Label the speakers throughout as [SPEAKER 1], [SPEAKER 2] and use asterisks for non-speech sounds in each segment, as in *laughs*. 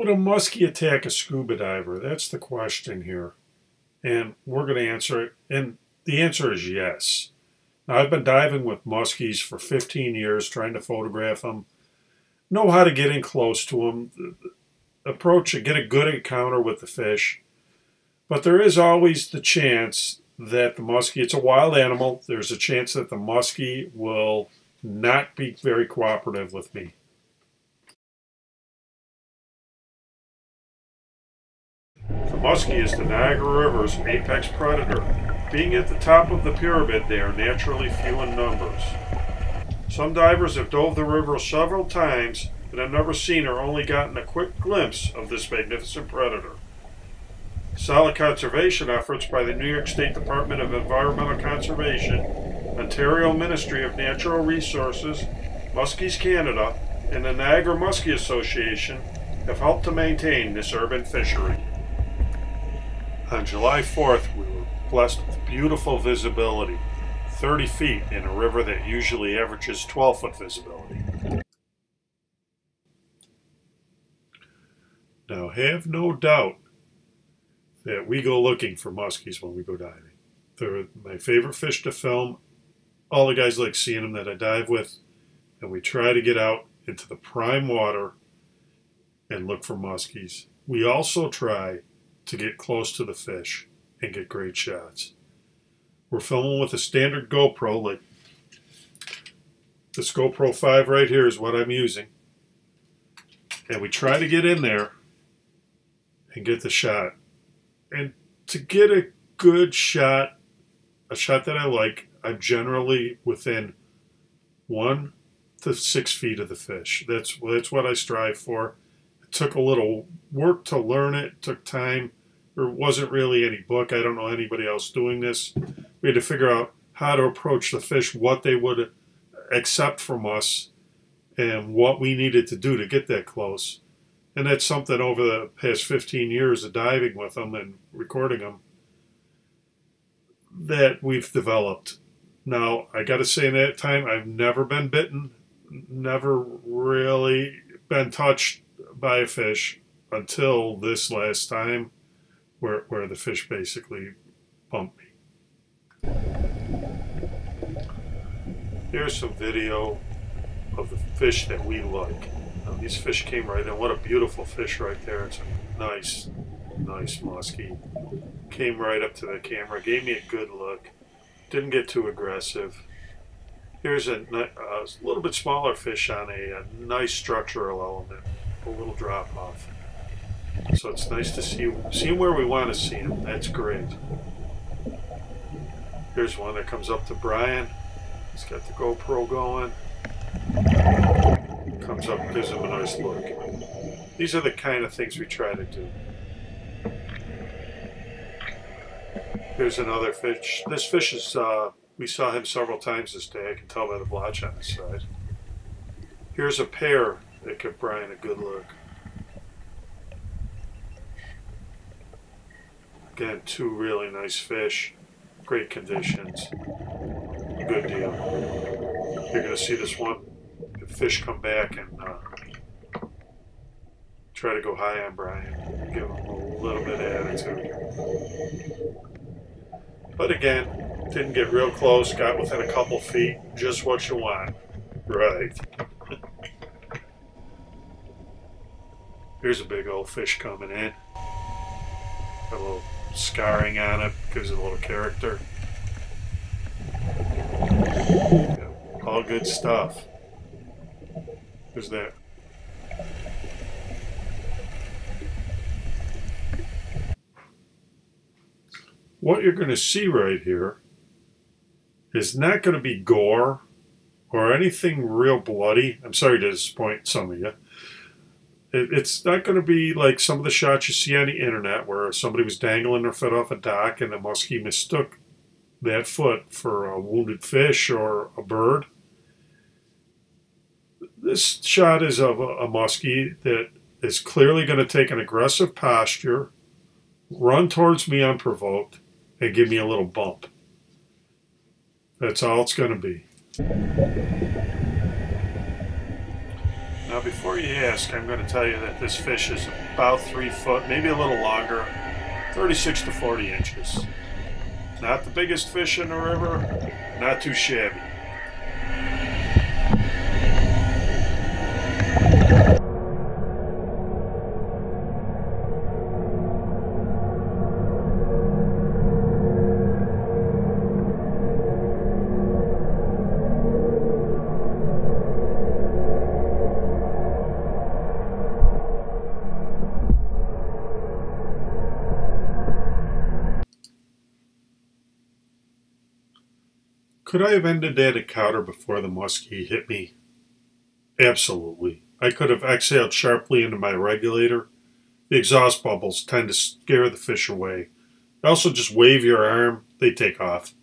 [SPEAKER 1] Would a muskie attack a scuba diver? That's the question here. And we're going to answer it. And the answer is yes. Now, I've been diving with muskies for 15 years, trying to photograph them, know how to get in close to them, approach it, get a good encounter with the fish. But there is always the chance that the muskie, it's a wild animal, there's a chance that the muskie will not be very cooperative with me. Muskie is the Niagara River's apex predator. Being at the top of the pyramid, they are naturally few in numbers. Some divers have dove the river several times, but have never seen or only gotten a quick glimpse of this magnificent predator. Solid conservation efforts by the New York State Department of Environmental Conservation, Ontario Ministry of Natural Resources, Muskies Canada, and the Niagara Muskie Association have helped to maintain this urban fishery. On July 4th, we were blessed with beautiful visibility, 30 feet in a river that usually averages 12 foot visibility. Now, have no doubt that we go looking for muskies when we go diving. They're my favorite fish to film. All the guys like seeing them that I dive with, and we try to get out into the prime water and look for muskies. We also try to get close to the fish and get great shots. We're filming with a standard GoPro, like this GoPro 5 right here is what I'm using. And we try to get in there and get the shot and to get a good shot, a shot that I like, I'm generally within one to six feet of the fish. That's that's what I strive for. It took a little work to learn it. it took time. There wasn't really any book. I don't know anybody else doing this. We had to figure out how to approach the fish, what they would accept from us, and what we needed to do to get that close. And that's something over the past 15 years of diving with them and recording them that we've developed. Now, I got to say, in that time, I've never been bitten, never really been touched by a fish until this last time where, where the fish basically bumped me. Here's some video of the fish that we like. Now, these fish came right in. What a beautiful fish right there. It's a nice, nice muskie. Came right up to the camera, gave me a good look. Didn't get too aggressive. Here's a, a little bit smaller fish on a, a nice structural element, a little drop off. So it's nice to see see where we want to see him. That's great. Here's one that comes up to Brian. He's got the GoPro going comes up gives him a nice look. These are the kind of things we try to do. Here's another fish. This fish is, uh, we saw him several times this day. I can tell by the blotch on his side. Here's a pair that give Brian a good look. Again, two really nice fish. Great conditions. Good deal. You're going to see this one fish come back and uh, try to go high on Brian, give him a little bit of attitude. But again, didn't get real close, got within a couple feet, just what you want. Right. Here's a big old fish coming in. Little scarring on it, gives it a little character. All good stuff is that what you're going to see right here is not going to be gore or anything real bloody. I'm sorry to disappoint some of you. It's not going to be like some of the shots you see on the internet where somebody was dangling their foot off a dock and the muskie mistook that foot for a wounded fish or a bird. This shot is of a, muskie that is clearly going to take an aggressive posture, run towards me unprovoked, and give me a little bump. That's all it's going to be. Before you ask, I'm going to tell you that this fish is about three foot, maybe a little longer, 36 to 40 inches. Not the biggest fish in the river, not too shabby. Could I have ended that encounter before the muskie hit me? Absolutely. I could have exhaled sharply into my regulator. The exhaust bubbles tend to scare the fish away. You also just wave your arm, they take off.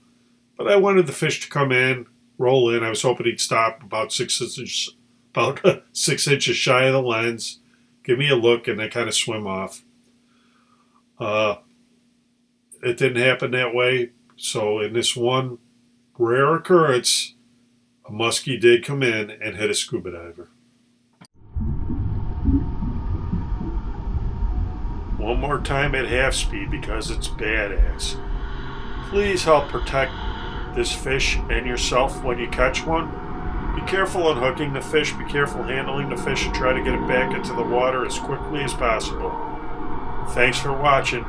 [SPEAKER 1] But I wanted the fish to come in, roll in. I was hoping he'd stop about six inches, about *laughs* six inches shy of the lens, give me a look, and then kind of swim off. Uh, it didn't happen that way. So in this one rare occurrence, a muskie did come in and hit a scuba diver. One more time at half speed because it's badass. Please help protect this fish and yourself when you catch one. Be careful unhooking the fish, be careful handling the fish, and try to get it back into the water as quickly as possible. Thanks for watching.